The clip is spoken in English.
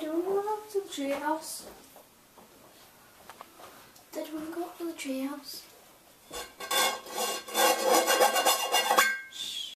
Did we go to the treehouse? Did we go to the treehouse?